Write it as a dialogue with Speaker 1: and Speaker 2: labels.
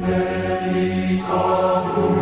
Speaker 1: Yeah, he